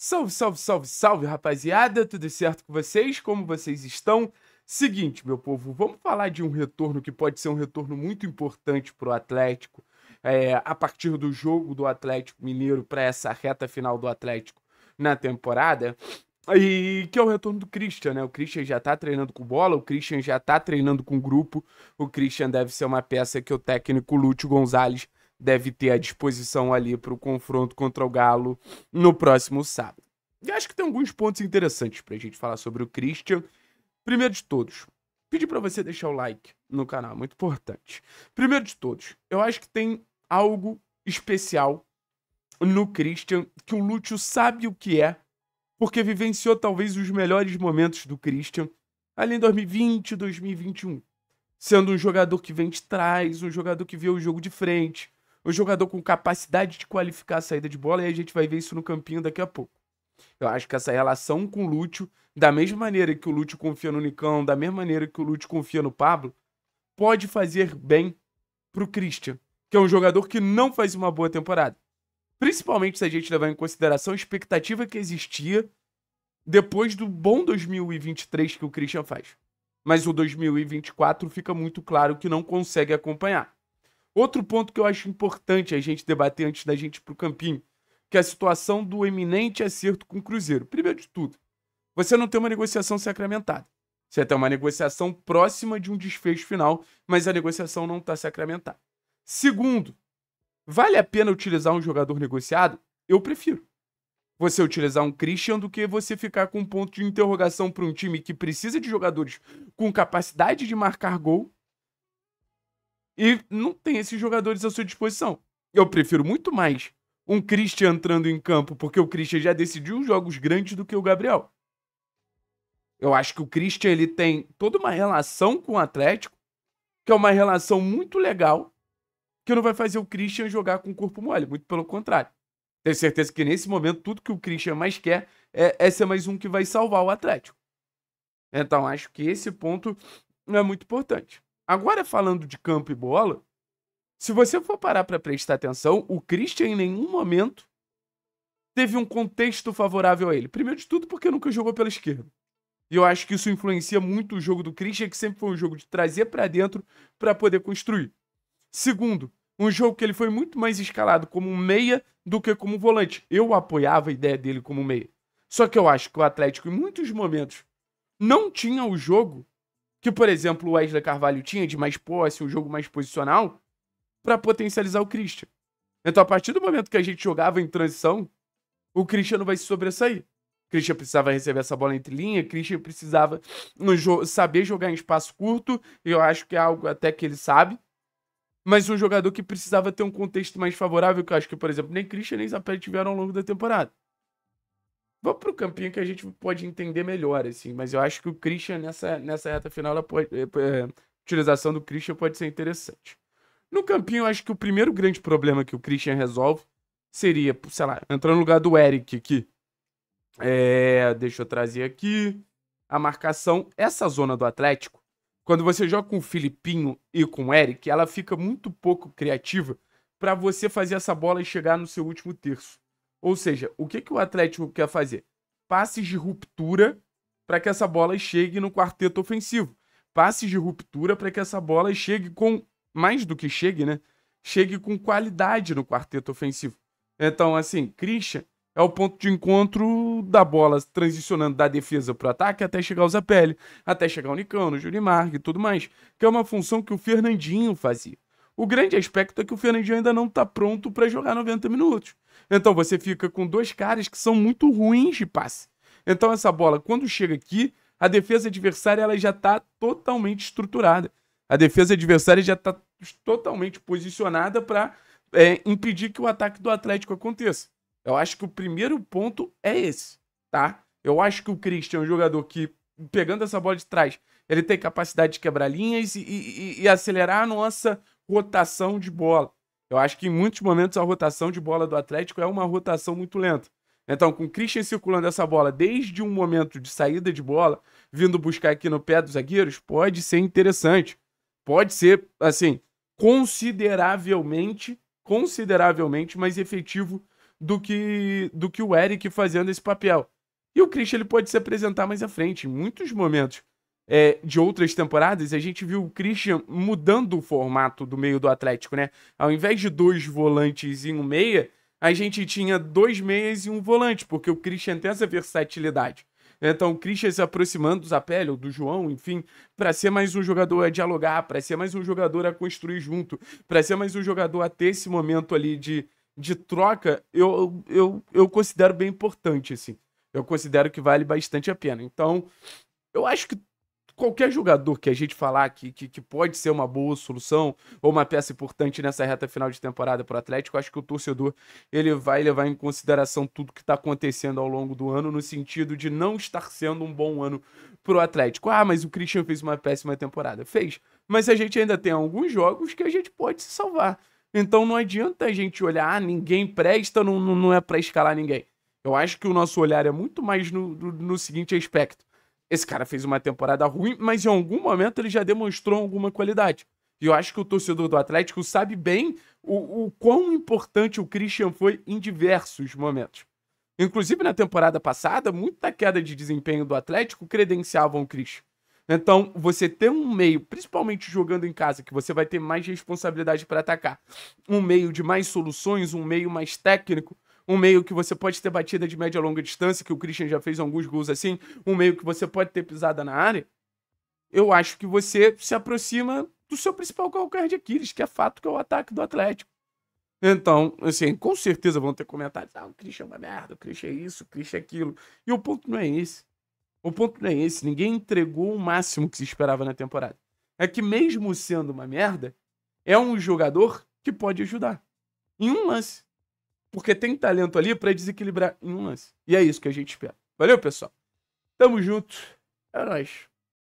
Salve, salve, salve, salve, rapaziada! Tudo certo com vocês? Como vocês estão? Seguinte, meu povo, vamos falar de um retorno que pode ser um retorno muito importante para o Atlético é, a partir do jogo do Atlético Mineiro para essa reta final do Atlético na temporada. E que é o retorno do Christian, né? O Christian já tá treinando com bola, o Christian já tá treinando com grupo. O Christian deve ser uma peça que o técnico Lúcio Gonzalez deve ter à disposição ali para o confronto contra o Galo no próximo sábado. E acho que tem alguns pontos interessantes para a gente falar sobre o Christian. Primeiro de todos, pedir para você deixar o like no canal, muito importante. Primeiro de todos, eu acho que tem algo especial no Christian que o Lúcio sabe o que é, porque vivenciou talvez os melhores momentos do Christian ali em 2020 2021. Sendo um jogador que vem de trás, um jogador que vê o jogo de frente, um jogador com capacidade de qualificar a saída de bola, e a gente vai ver isso no campinho daqui a pouco. Eu acho que essa relação com o Lúcio, da mesma maneira que o Lúcio confia no Nicão, da mesma maneira que o Lúcio confia no Pablo, pode fazer bem pro Christian, que é um jogador que não faz uma boa temporada. Principalmente se a gente levar em consideração a expectativa que existia depois do bom 2023 que o Christian faz. Mas o 2024 fica muito claro que não consegue acompanhar. Outro ponto que eu acho importante a gente debater antes da gente ir pro campinho, que é a situação do eminente acerto com o Cruzeiro. Primeiro de tudo, você não tem uma negociação sacramentada. Você tem uma negociação próxima de um desfecho final, mas a negociação não está sacramentada. Segundo, vale a pena utilizar um jogador negociado? Eu prefiro. Você utilizar um Christian do que você ficar com um ponto de interrogação para um time que precisa de jogadores com capacidade de marcar gol e não tem esses jogadores à sua disposição. Eu prefiro muito mais um Christian entrando em campo, porque o Christian já decidiu jogos grandes do que o Gabriel. Eu acho que o Christian ele tem toda uma relação com o Atlético, que é uma relação muito legal, que não vai fazer o Christian jogar com o corpo mole, muito pelo contrário. Tenho certeza que nesse momento tudo que o Christian mais quer é, é ser mais um que vai salvar o Atlético. Então acho que esse ponto é muito importante. Agora, falando de campo e bola, se você for parar para prestar atenção, o Christian em nenhum momento teve um contexto favorável a ele. Primeiro de tudo, porque nunca jogou pela esquerda. E eu acho que isso influencia muito o jogo do Christian, que sempre foi um jogo de trazer para dentro para poder construir. Segundo, um jogo que ele foi muito mais escalado como meia do que como volante. Eu apoiava a ideia dele como meia. Só que eu acho que o Atlético, em muitos momentos, não tinha o jogo que, por exemplo, o Wesley Carvalho tinha de mais posse, um jogo mais posicional, para potencializar o Christian. Então, a partir do momento que a gente jogava em transição, o Christian não vai se sobressair. O Christian precisava receber essa bola entre linha, o Christian precisava jo saber jogar em espaço curto, e eu acho que é algo até que ele sabe. Mas um jogador que precisava ter um contexto mais favorável, que eu acho que, por exemplo, nem Christian nem Zapelli tiveram ao longo da temporada. Vamos pro campinho que a gente pode entender melhor, assim. Mas eu acho que o Christian, nessa, nessa reta final, pode, é, é, a utilização do Christian pode ser interessante. No campinho, eu acho que o primeiro grande problema que o Christian resolve seria, sei lá, entrar no lugar do Eric aqui. É, deixa eu trazer aqui a marcação. Essa zona do Atlético, quando você joga com o Filipinho e com o Eric, ela fica muito pouco criativa para você fazer essa bola e chegar no seu último terço. Ou seja, o que, que o Atlético quer fazer? Passes de ruptura para que essa bola chegue no quarteto ofensivo. Passes de ruptura para que essa bola chegue com, mais do que chegue, né? Chegue com qualidade no quarteto ofensivo. Então, assim, Christian é o ponto de encontro da bola transicionando da defesa para o ataque até chegar ao Zapelli, até chegar ao Nicão, no Jurimar e tudo mais, que é uma função que o Fernandinho fazia. O grande aspecto é que o Fernandinho ainda não está pronto para jogar 90 minutos. Então você fica com dois caras que são muito ruins de passe. Então essa bola, quando chega aqui, a defesa adversária ela já está totalmente estruturada. A defesa adversária já está totalmente posicionada para é, impedir que o ataque do Atlético aconteça. Eu acho que o primeiro ponto é esse, tá? Eu acho que o Christian é um jogador que, pegando essa bola de trás, ele tem capacidade de quebrar linhas e, e, e acelerar a nossa rotação de bola. Eu acho que em muitos momentos a rotação de bola do Atlético é uma rotação muito lenta. Então, com o Christian circulando essa bola desde um momento de saída de bola, vindo buscar aqui no pé dos zagueiros, pode ser interessante. Pode ser, assim, consideravelmente, consideravelmente mais efetivo do que, do que o Eric fazendo esse papel. E o Christian ele pode se apresentar mais à frente. Em muitos momentos é, de outras temporadas, a gente viu o Christian mudando o formato do meio do Atlético, né? Ao invés de dois volantes e um meia, a gente tinha dois meias e um volante, porque o Christian tem essa versatilidade. Então, o Christian se aproximando do Zapelli ou do João, enfim, para ser mais um jogador a dialogar, para ser mais um jogador a construir junto, para ser mais um jogador a ter esse momento ali de, de troca, eu, eu, eu considero bem importante, assim. Eu considero que vale bastante a pena. Então, eu acho que qualquer jogador que a gente falar que, que, que, pode ser uma boa solução ou uma peça importante nessa reta final de temporada para o Atlético, acho que o torcedor ele vai levar em consideração tudo que está acontecendo ao longo do ano, no sentido de não estar sendo um bom ano para o Atlético. Ah, mas o Christian fez uma péssima temporada. Fez. Mas a gente ainda tem alguns jogos que a gente pode se salvar. Então não adianta a gente olhar, ah, ninguém presta, não, não é para escalar ninguém. Eu acho que o nosso olhar é muito mais no, no, no seguinte aspecto esse cara fez uma temporada ruim, mas em algum momento ele já demonstrou alguma qualidade. E eu acho que o torcedor do Atlético sabe bem o, o quão importante o Christian foi em diversos momentos. Inclusive na temporada passada, muita queda de desempenho do Atlético credenciavam o Christian. Então, você ter um meio, principalmente jogando em casa, que você vai ter mais responsabilidade para atacar, um meio de mais soluções, um meio mais técnico, um meio que você pode ter batida de média a longa distância, que o Christian já fez alguns gols assim, um meio que você pode ter pisada na área, eu acho que você se aproxima do seu principal calcanhar de Aquiles, que é fato que é o ataque do Atlético. Então, assim, com certeza vão ter comentários. Ah, o Christian é uma merda, o Christian é isso, o Christian é aquilo. E o ponto não é esse. O ponto não é esse. Ninguém entregou o máximo que se esperava na temporada. É que mesmo sendo uma merda, é um jogador que pode ajudar. Em um lance. Porque tem talento ali para desequilibrar em um lance. E é isso que a gente espera. Valeu, pessoal. Tamo junto. É nóis.